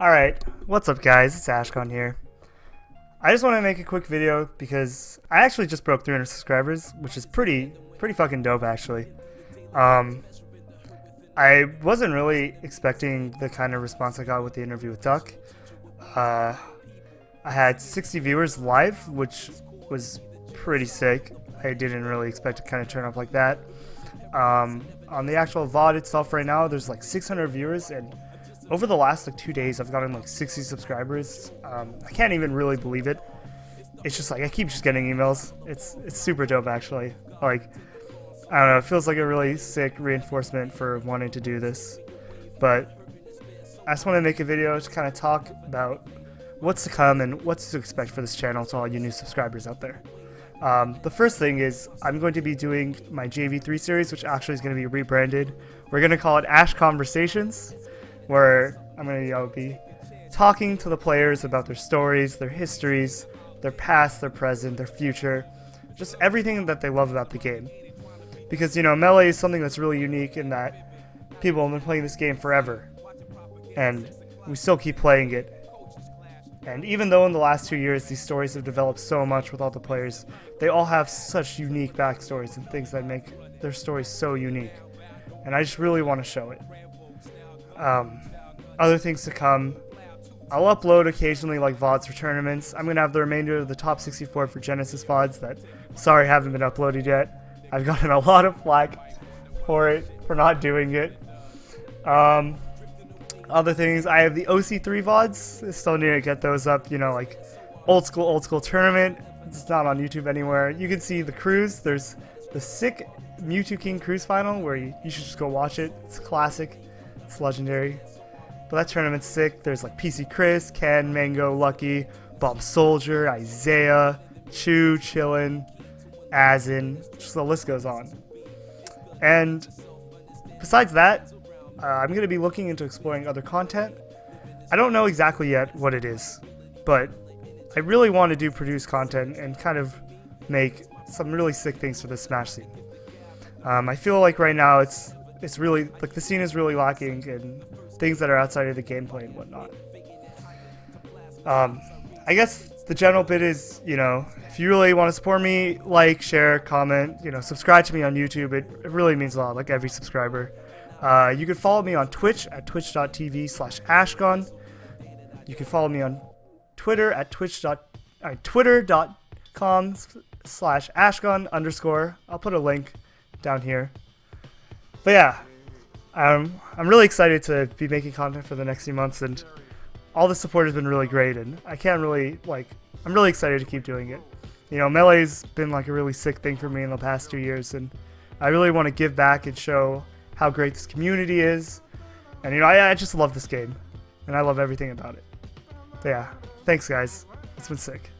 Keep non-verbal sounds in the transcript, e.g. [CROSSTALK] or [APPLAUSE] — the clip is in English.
Alright, what's up guys, it's Ashkon here. I just want to make a quick video because I actually just broke 300 subscribers, which is pretty, pretty fucking dope actually. Um, I wasn't really expecting the kind of response I got with the interview with Duck. Uh, I had 60 viewers live, which was pretty sick. I didn't really expect to kind of turn up like that. Um, on the actual VOD itself right now, there's like 600 viewers and over the last like two days, I've gotten like 60 subscribers. Um, I can't even really believe it. It's just like I keep just getting emails. It's it's super dope actually. Like I don't know, it feels like a really sick reinforcement for wanting to do this. But I just want to make a video to kind of talk about what's to come and what's to expect for this channel to all you new subscribers out there. Um, the first thing is I'm going to be doing my JV3 series, which actually is going to be rebranded. We're going to call it Ashkonversations where I'm going to know, be talking to the players about their stories, their histories, their past, their present, their future, just everything that they love about the game. Because, you know, Melee is something that's really unique in that people have been playing this game forever. And we still keep playing it. And even though in the last two years these stories have developed so much with all the players, they all have such unique backstories and things that make their stories so unique. And I just really want to show it. Um, other things to come. I'll upload occasionally like VODs for tournaments. I'm going to have the remainder of the top 64 for Genesis VODs that, sorry, haven't been uploaded yet. I've [LAUGHS] gotten a lot of flack for it, for not doing it. Um, other things, I have the OC3 VODs. Still need to get those up, you know, like old school, old school tournament. It's not on YouTube anywhere. You can see the crews. There's the sick Mewtwo King crews final where you, you should just go watch it. It's classic. It's legendary. But that tournament's sick. There's like PC Chris, Ken, Mango, Lucky, Bomb Soldier, Isai, Chew, Chillin, Azen. Just the list goes on. And besides that, uh, I'm going to be looking into exploring other content. I don't know exactly yet what it is, but I really want to do produce content and kind of make some really sick things for the Smash scene. Um, I feel like right now it's it's really like the scene is really lacking in things that are outside of the gameplay and whatnot. Um, I guess the general bit is, you know, if you really want to support me, like, share, comment, you know, subscribe to me on YouTube. It, it really means a lot, like every subscriber. Uh, you can follow me on Twitch at twitch.tv slash ashkon. You can follow me on Twitter at twitch. Uh, twitter.com slash ashkon underscore. I'll put a link down here. But yeah, I'm I'm really excited to be making content for the next few months, and all the support has been really great, and I can't really like I'm really excited to keep doing it. You know, Melee's been like a really sick thing for me in the past two years, and I really want to give back and show how great this community is. And you know, I, I just love this game, and I love everything about it. But yeah, thanks guys. It's been sick.